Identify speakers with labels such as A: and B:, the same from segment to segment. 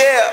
A: Yeah.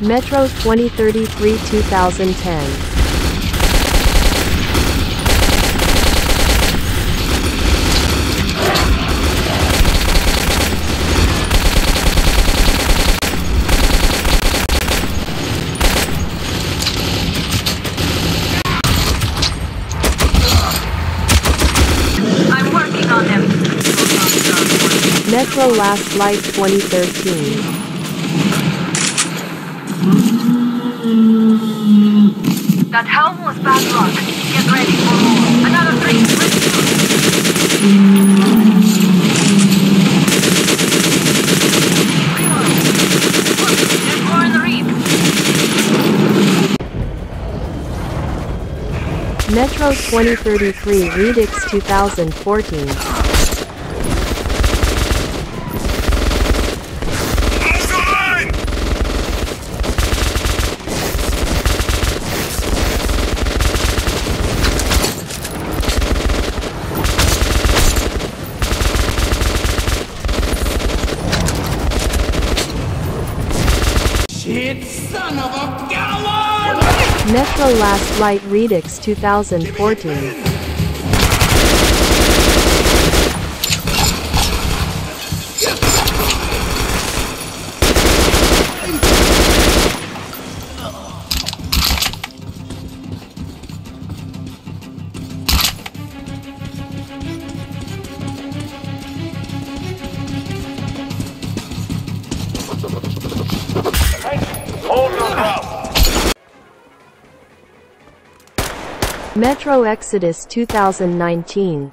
B: Metro 2033 2010. Metro Last Light 2013.
C: That helm was bad luck. Get ready for more. Another three. Let's there's more in the reef.
B: Metro 2033 Redux 2014.
D: Son of a!
B: Metro Last Light Redux 2014. Metro Exodus 2019.